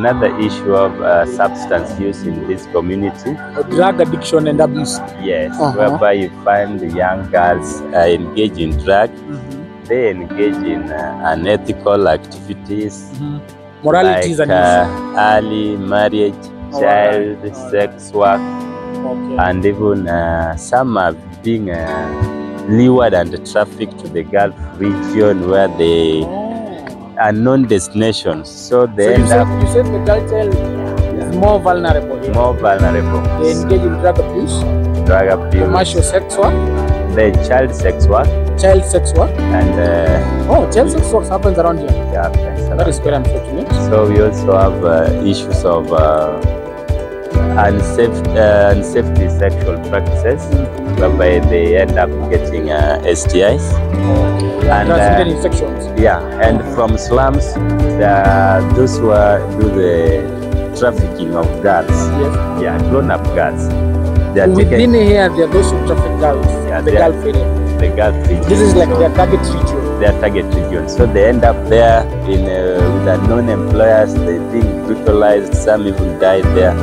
Another issue of uh, substance use in this community, drug addiction and abuse. yes, Uh-huh. whereby you find the young girls uh, engage in drug, they engage in uh, unethical activities Mm -hmm. Morality like, is an issue. uh, early marriage, child, child right. sex work, Okay. and even uh, some are being uh, lured and trafficked to the Gulf region where they Oh. Are known destinations. So they So you end said, up you said the girl child is more vulnerable. here. more vulnerable. They engage in drug abuse, drug abuse, commercial sex work, the child sex work, child sex work. and uh, Oh, child sex work happens around here. yeah, That very unfortunate. So we also have uh, issues of uh, unsafe, uh, unsafety sexual practices, whereby they end up getting uh, STIs. And, uh, infections. Yeah, and from slums, are those who are, do the trafficking of girls. Yes. Yeah, grown-up girls. They are Within taken here, there are those who traffic girls. Yeah, the are- area. the girl region. This is like So- their target region. their target region. So they end up there in uh, with unknown employers. They being brutalized. Some even die there.